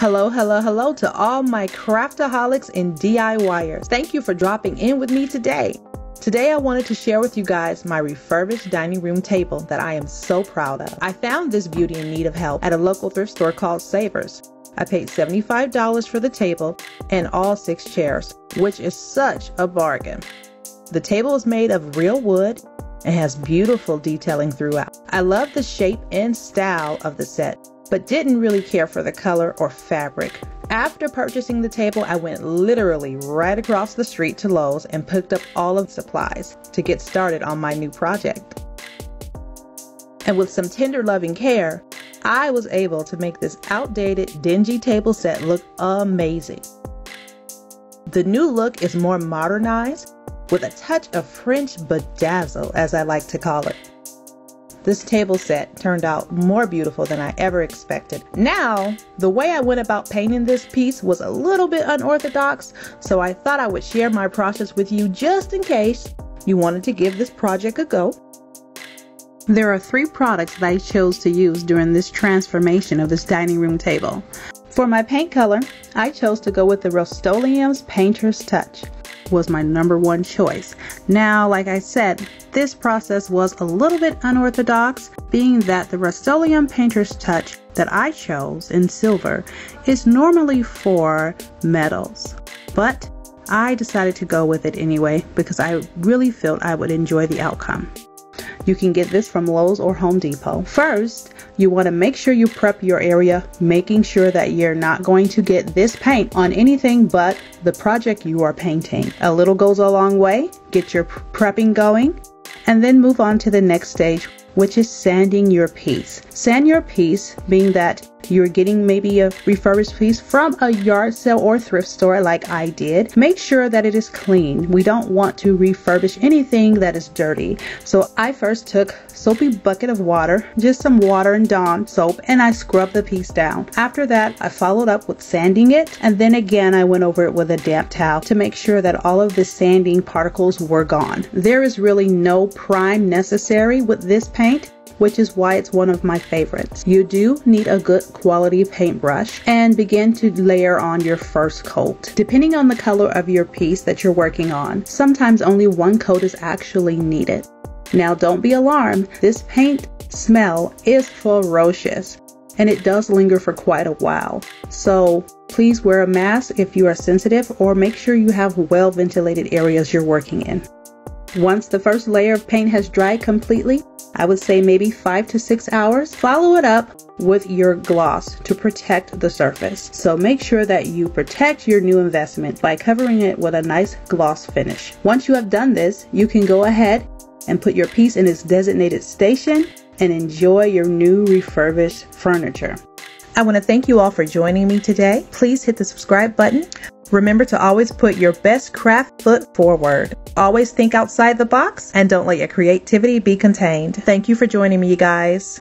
Hello, hello, hello to all my craftaholics and DIYers. Thank you for dropping in with me today. Today I wanted to share with you guys my refurbished dining room table that I am so proud of. I found this beauty in need of help at a local thrift store called Savers. I paid $75 for the table and all six chairs, which is such a bargain. The table is made of real wood and has beautiful detailing throughout. I love the shape and style of the set but didn't really care for the color or fabric. After purchasing the table, I went literally right across the street to Lowe's and picked up all of the supplies to get started on my new project. And with some tender loving care, I was able to make this outdated, dingy table set look amazing. The new look is more modernized with a touch of French bedazzle, as I like to call it. This table set turned out more beautiful than I ever expected. Now, the way I went about painting this piece was a little bit unorthodox, so I thought I would share my process with you just in case you wanted to give this project a go. There are three products that I chose to use during this transformation of this dining room table. For my paint color, I chose to go with the Rust-Oleum's Painter's Touch was my number one choice. Now, like I said, this process was a little bit unorthodox, being that the Rust-Oleum Painter's Touch that I chose in silver is normally for metals. But I decided to go with it anyway because I really felt I would enjoy the outcome. You can get this from Lowe's or Home Depot. First, you want to make sure you prep your area, making sure that you're not going to get this paint on anything but the project you are painting. A little goes a long way. Get your prepping going and then move on to the next stage, which is sanding your piece. Sand your piece, being that you're getting maybe a refurbished piece from a yard sale or thrift store like I did, make sure that it is clean. We don't want to refurbish anything that is dirty. So I first took soapy bucket of water, just some water and Dawn soap, and I scrubbed the piece down. After that, I followed up with sanding it, and then again I went over it with a damp towel to make sure that all of the sanding particles were gone. There is really no prime necessary with this paint which is why it's one of my favorites. You do need a good quality paintbrush and begin to layer on your first coat. Depending on the color of your piece that you're working on, sometimes only one coat is actually needed. Now don't be alarmed, this paint smell is ferocious and it does linger for quite a while. So please wear a mask if you are sensitive or make sure you have well ventilated areas you're working in. Once the first layer of paint has dried completely, I would say maybe five to six hours. Follow it up with your gloss to protect the surface. So make sure that you protect your new investment by covering it with a nice gloss finish. Once you have done this, you can go ahead and put your piece in its designated station and enjoy your new refurbished furniture. I want to thank you all for joining me today. Please hit the subscribe button. Remember to always put your best craft foot forward. Always think outside the box and don't let your creativity be contained. Thank you for joining me, you guys.